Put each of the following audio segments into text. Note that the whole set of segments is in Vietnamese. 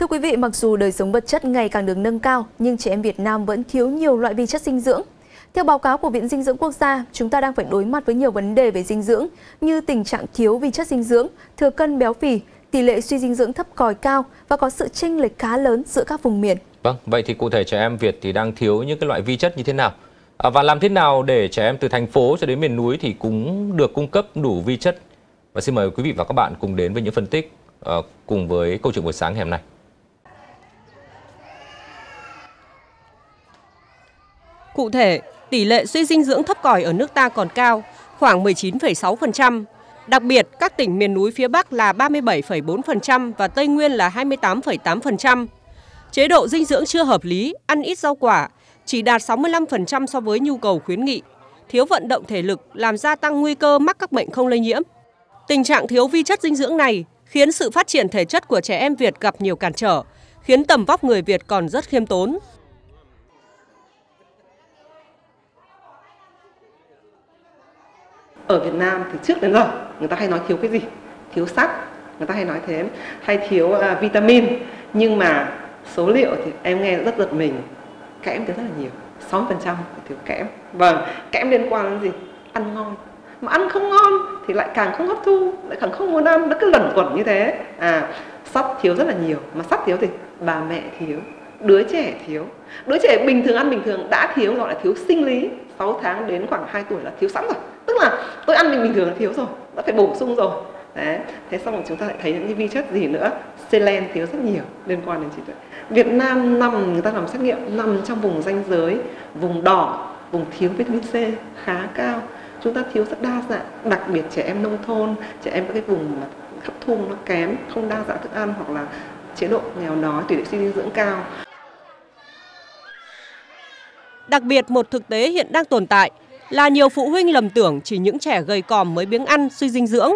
Thưa quý vị, mặc dù đời sống vật chất ngày càng được nâng cao, nhưng trẻ em Việt Nam vẫn thiếu nhiều loại vi chất dinh dưỡng. Theo báo cáo của Viện Dinh dưỡng Quốc gia, chúng ta đang phải đối mặt với nhiều vấn đề về dinh dưỡng như tình trạng thiếu vi chất dinh dưỡng, thừa cân béo phì, tỷ lệ suy dinh dưỡng thấp còi cao và có sự chênh lệch khá lớn giữa các vùng miền. Vâng, vậy thì cụ thể trẻ em Việt thì đang thiếu những cái loại vi chất như thế nào? À, và làm thế nào để trẻ em từ thành phố cho đến miền núi thì cũng được cung cấp đủ vi chất? Và xin mời quý vị và các bạn cùng đến với những phân tích uh, cùng với câu chuyện buổi sáng ngày hôm nay. Cụ thể, tỷ lệ suy dinh dưỡng thấp còi ở nước ta còn cao, khoảng 19,6%. Đặc biệt, các tỉnh miền núi phía Bắc là 37,4% và Tây Nguyên là 28,8%. Chế độ dinh dưỡng chưa hợp lý, ăn ít rau quả, chỉ đạt 65% so với nhu cầu khuyến nghị. Thiếu vận động thể lực làm gia tăng nguy cơ mắc các bệnh không lây nhiễm. Tình trạng thiếu vi chất dinh dưỡng này khiến sự phát triển thể chất của trẻ em Việt gặp nhiều cản trở, khiến tầm vóc người Việt còn rất khiêm tốn. Ở Việt Nam thì trước đến giờ người ta hay nói thiếu cái gì? Thiếu sắt. Người ta hay nói thế. Hay thiếu uh, vitamin. Nhưng mà số liệu thì em nghe rất giật mình. Kẽm thì rất là nhiều. 60% thiếu kẽm. Vâng kẽm liên quan đến gì? Ăn ngon. Mà ăn không ngon thì lại càng không hấp thu lại càng không muốn ăn. Nó cứ lẩn quẩn như thế. À sắt thiếu rất là nhiều. Mà sắt thiếu thì bà mẹ thiếu đứa trẻ thiếu. Đứa trẻ bình thường ăn bình thường đã thiếu gọi là thiếu sinh lý. 6 tháng đến khoảng 2 tuổi là thiếu sẵn rồi là tôi ăn mình bình thường là thiếu rồi, đã phải bổ sung rồi. Đấy, thế xong rồi chúng ta lại thấy những cái vi chất gì nữa? Selen thiếu rất nhiều, liên quan đến trí tuệ. Việt Nam nằm người ta làm xét nghiệm nằm trong vùng ranh giới, vùng đỏ, vùng thiếu vitamin C khá cao. Chúng ta thiếu rất đa dạng, đặc biệt trẻ em nông thôn, trẻ em các cái vùng mà hấp thu nó kém, không đa dạng thức ăn hoặc là chế độ nghèo đói, tỷ lệ suy dinh dưỡng cao. Đặc biệt một thực tế hiện đang tồn tại là nhiều phụ huynh lầm tưởng chỉ những trẻ gầy còm mới biếng ăn suy dinh dưỡng.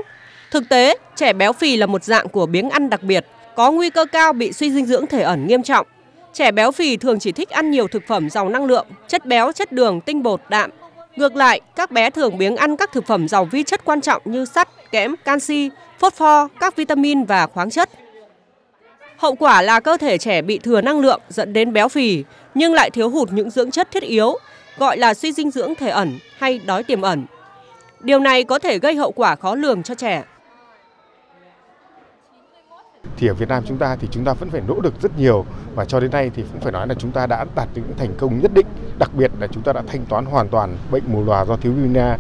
Thực tế, trẻ béo phì là một dạng của biếng ăn đặc biệt, có nguy cơ cao bị suy dinh dưỡng thể ẩn nghiêm trọng. Trẻ béo phì thường chỉ thích ăn nhiều thực phẩm giàu năng lượng, chất béo, chất đường, tinh bột, đạm. Ngược lại, các bé thường biếng ăn các thực phẩm giàu vi chất quan trọng như sắt, kẽm, canxi, phốt pho, các vitamin và khoáng chất. Hậu quả là cơ thể trẻ bị thừa năng lượng dẫn đến béo phì, nhưng lại thiếu hụt những dưỡng chất thiết yếu, gọi là suy dinh dưỡng thể ẩn hay đói tiềm ẩn. Điều này có thể gây hậu quả khó lường cho trẻ. Thì ở Việt Nam chúng ta thì chúng ta vẫn phải nỗ lực rất nhiều và cho đến nay thì cũng phải nói là chúng ta đã đạt những thành công nhất định, đặc biệt là chúng ta đã thanh toán hoàn toàn bệnh mù lòa do thiếu vitamin A.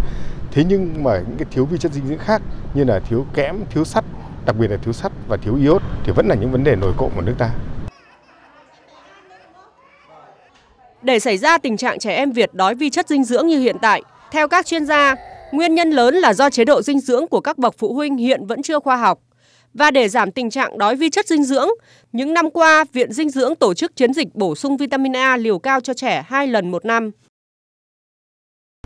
Thế nhưng mà những cái thiếu vi chất dinh dưỡng khác như là thiếu kẽm, thiếu sắt, đặc biệt là thiếu sắt và thiếu iốt thì vẫn là những vấn đề nổi cộng của nước ta. Để xảy ra tình trạng trẻ em Việt đói vi chất dinh dưỡng như hiện tại, theo các chuyên gia, nguyên nhân lớn là do chế độ dinh dưỡng của các bậc phụ huynh hiện vẫn chưa khoa học. Và để giảm tình trạng đói vi chất dinh dưỡng, những năm qua, Viện Dinh dưỡng tổ chức chiến dịch bổ sung vitamin A liều cao cho trẻ hai lần một năm.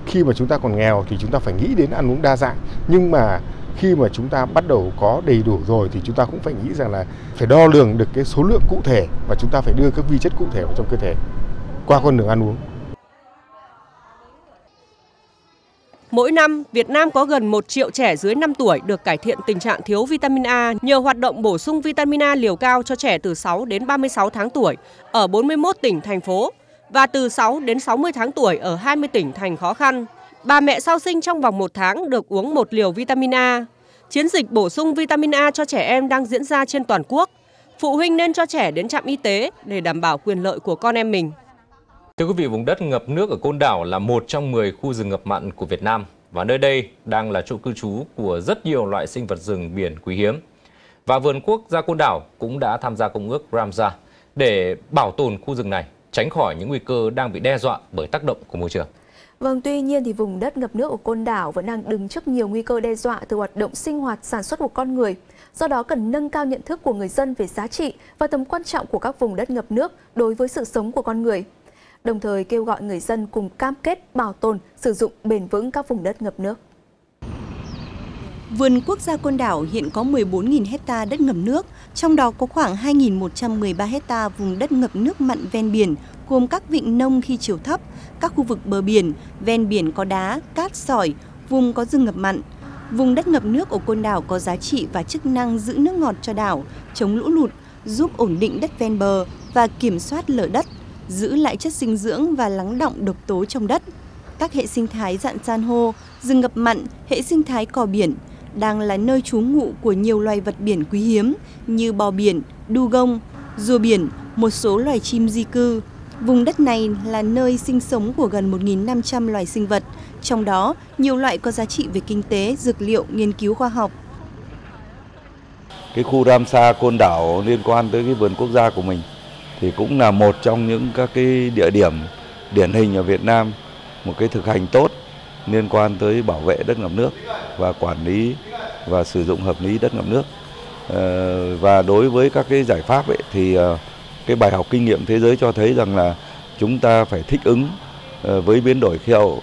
Khi mà chúng ta còn nghèo thì chúng ta phải nghĩ đến ăn uống đa dạng, nhưng mà khi mà chúng ta bắt đầu có đầy đủ rồi thì chúng ta cũng phải nghĩ rằng là phải đo lường được cái số lượng cụ thể và chúng ta phải đưa các vi chất cụ thể vào trong cơ thể qua con đường ăn uống. Mỗi năm, Việt Nam có gần 1 triệu trẻ dưới 5 tuổi được cải thiện tình trạng thiếu vitamin A nhờ hoạt động bổ sung vitamin A liều cao cho trẻ từ 6 đến 36 tháng tuổi ở 41 tỉnh, thành phố và từ 6 đến 60 tháng tuổi ở 20 tỉnh thành khó khăn. Bà mẹ sau sinh trong vòng một tháng được uống một liều vitamin A. Chiến dịch bổ sung vitamin A cho trẻ em đang diễn ra trên toàn quốc. Phụ huynh nên cho trẻ đến trạm y tế để đảm bảo quyền lợi của con em mình. Thưa quý vị, vùng đất ngập nước ở Côn Đảo là một trong 10 khu rừng ngập mặn của Việt Nam và nơi đây đang là chỗ cư trú của rất nhiều loại sinh vật rừng biển quý hiếm. Và vườn quốc gia Côn Đảo cũng đã tham gia công ước Ramsar để bảo tồn khu rừng này, tránh khỏi những nguy cơ đang bị đe dọa bởi tác động của môi trường. Vâng, tuy nhiên thì vùng đất ngập nước ở Côn Đảo vẫn đang đứng trước nhiều nguy cơ đe dọa từ hoạt động sinh hoạt sản xuất của con người. Do đó cần nâng cao nhận thức của người dân về giá trị và tầm quan trọng của các vùng đất ngập nước đối với sự sống của con người đồng thời kêu gọi người dân cùng cam kết bảo tồn, sử dụng bền vững các vùng đất ngập nước. Vườn quốc gia Côn Đảo hiện có 14.000 hecta đất ngập nước, trong đó có khoảng 2.113 hecta vùng đất ngập nước mặn ven biển, gồm các vịnh nông khi chiều thấp, các khu vực bờ biển, ven biển có đá, cát, sỏi, vùng có rừng ngập mặn. Vùng đất ngập nước ở Côn Đảo có giá trị và chức năng giữ nước ngọt cho đảo, chống lũ lụt, giúp ổn định đất ven bờ và kiểm soát lở đất, giữ lại chất dinh dưỡng và lắng động độc tố trong đất. Các hệ sinh thái dạng san hô, rừng ngập mặn, hệ sinh thái cò biển đang là nơi trú ngụ của nhiều loài vật biển quý hiếm như bò biển, đu gông, rùa biển, một số loài chim di cư. Vùng đất này là nơi sinh sống của gần 1.500 loài sinh vật, trong đó nhiều loại có giá trị về kinh tế, dược liệu, nghiên cứu khoa học. Cái khu Ramsar Côn Đảo liên quan tới cái vườn quốc gia của mình thì cũng là một trong những các cái địa điểm điển hình ở Việt Nam một cái thực hành tốt liên quan tới bảo vệ đất ngập nước và quản lý và sử dụng hợp lý đất ngập nước. Ờ, và đối với các cái giải pháp ấy, thì ờ, cái bài học kinh nghiệm thế giới cho thấy rằng là chúng ta phải thích ứng ờ, với biến đổi khí hậu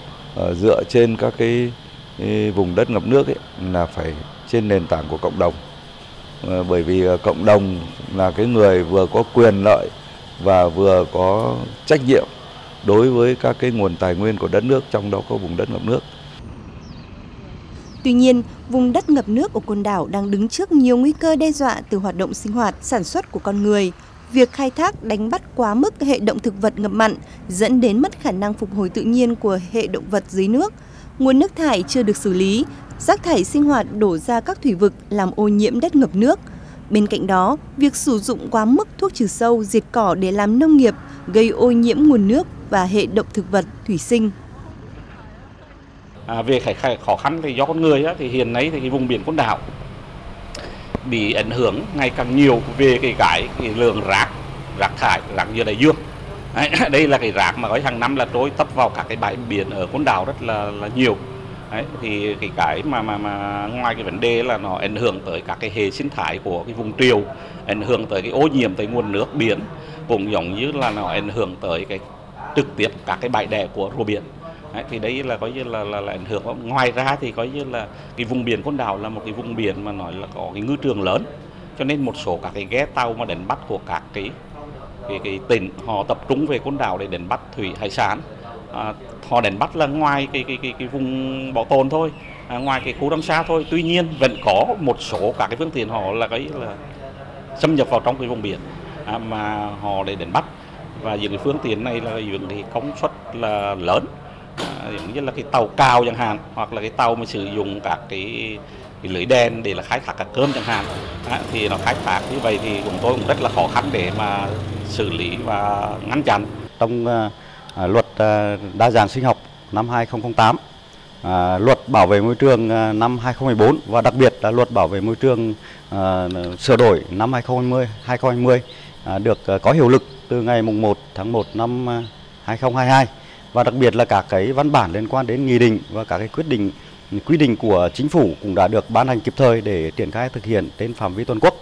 dựa trên các cái vùng đất ngập nước ấy, là phải trên nền tảng của cộng đồng. Bởi vì cộng đồng là cái người vừa có quyền lợi và vừa có trách nhiệm đối với các cái nguồn tài nguyên của đất nước trong đó có vùng đất ngập nước. Tuy nhiên, vùng đất ngập nước ở quần Đảo đang đứng trước nhiều nguy cơ đe dọa từ hoạt động sinh hoạt, sản xuất của con người. Việc khai thác đánh bắt quá mức hệ động thực vật ngập mặn dẫn đến mất khả năng phục hồi tự nhiên của hệ động vật dưới nước. Nguồn nước thải chưa được xử lý, rác thải sinh hoạt đổ ra các thủy vực làm ô nhiễm đất ngập nước. Bên cạnh đó, việc sử dụng quá mức thuốc trừ sâu, diệt cỏ để làm nông nghiệp gây ô nhiễm nguồn nước và hệ động thực vật thủy sinh. À, về cái khó khăn thì do con người á, thì hiện nay thì cái vùng biển Côn Đảo bị ảnh hưởng ngày càng nhiều về cái cái, cái lượng rác rác thải rác nhựa đại dương đây là cái rác mà có hàng năm là trôi tấp vào các cái bãi biển ở Côn Đảo rất là là nhiều Đấy, thì cái cái mà mà mà ngoài cái vấn đề là nó ảnh hưởng tới các cái hệ sinh thái của cái vùng triều ảnh hưởng tới cái ô nhiễm tới nguồn nước biển cũng giống như là nó ảnh hưởng tới cái trực tiếp các cái bãi đẻ của rùa biển. Đấy, thì đấy là coi như là, là, là ảnh hưởng. Ngoài ra thì coi như là cái vùng biển côn đảo là một cái vùng biển mà nói là có cái ngư trường lớn cho nên một số các cái ghe tàu mà đánh bắt của các cái cái, cái tỉnh họ tập trung về côn đảo để đánh bắt thủy hải sản à, họ đánh bắt là ngoài cái cái cái, cái vùng bảo tồn thôi à, ngoài cái khu đầm xa thôi. Tuy nhiên vẫn có một số các cái phương tiện họ là cái là xâm nhập vào trong cái vùng biển à, mà họ để đánh bắt. Và những cái phương tiện này là những cái công suất là lớn à, giống như là cái tàu cao chẳng hạn hoặc là cái tàu mà sử dụng các cái, cái lưới đen để là khai thác các cơm chẳng hạn. À, thì nó khai thác như vậy thì chúng tôi cũng rất là khó khăn để mà xử lý và ngăn chặn. Trong uh, À, luật à, đa dạng sinh học năm 2008 à, luật bảo vệ môi trường năm 2014 và đặc biệt là luật bảo vệ môi trường sửa đổi năm 2020 2020 được có hiệu lực từ ngày mùng 1 tháng 1 năm 2022 và đặc biệt là các cái văn bản liên quan đến nghị định và các cái quyết định, quy định của chính phủ cũng đã được ban hành kịp thời để triển khai thực hiện trên phạm vi toàn quốc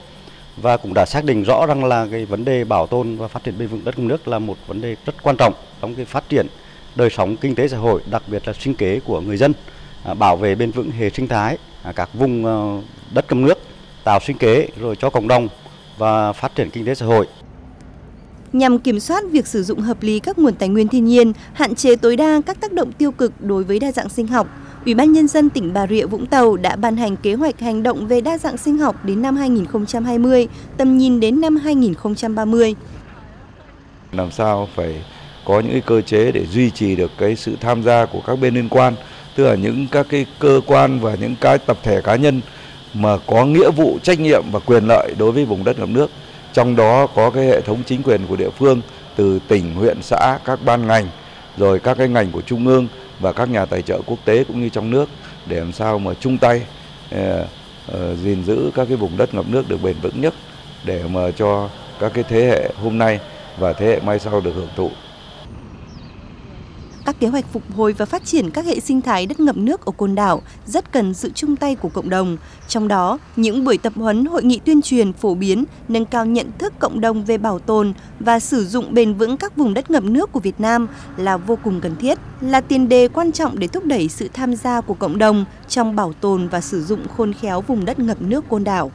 và cũng đã xác định rõ rằng là cái vấn đề bảo tồn và phát triển bền vững đất nước là một vấn đề rất quan trọng trong cái phát triển đời sống kinh tế xã hội, đặc biệt là sinh kế của người dân, à, bảo vệ bền vững hệ sinh thái, à, các vùng ờ, đất cầm nước, tạo sinh kế rồi cho cộng đồng và phát triển kinh tế xã hội. Nhằm kiểm soát việc sử dụng hợp lý các nguồn tài nguyên thiên nhiên, hạn chế tối đa các tác động tiêu cực đối với đa dạng sinh học, Ủy ban Nhân dân tỉnh Bà Rịa Vũng Tàu đã ban hành kế hoạch hành động về đa dạng sinh học đến năm 2020, tầm nhìn đến năm 2030. Làm sao phải có những cơ chế để duy trì được cái sự tham gia của các bên liên quan, tức là những các cái cơ quan và những cái tập thể cá nhân mà có nghĩa vụ, trách nhiệm và quyền lợi đối với vùng đất ngập nước trong đó có cái hệ thống chính quyền của địa phương từ tỉnh, huyện, xã, các ban ngành, rồi các cái ngành của trung ương và các nhà tài trợ quốc tế cũng như trong nước để làm sao mà chung tay ờ, ờ, gìn giữ các cái vùng đất ngập nước được bền vững nhất để mà cho các cái thế hệ hôm nay và thế hệ mai sau được hưởng thụ các kế hoạch phục hồi và phát triển các hệ sinh thái đất ngập nước ở Côn Đảo rất cần sự chung tay của cộng đồng. Trong đó, những buổi tập huấn, hội nghị tuyên truyền phổ biến, nâng cao nhận thức cộng đồng về bảo tồn và sử dụng bền vững các vùng đất ngập nước của Việt Nam là vô cùng cần thiết, là tiền đề quan trọng để thúc đẩy sự tham gia của cộng đồng trong bảo tồn và sử dụng khôn khéo vùng đất ngập nước Côn Đảo.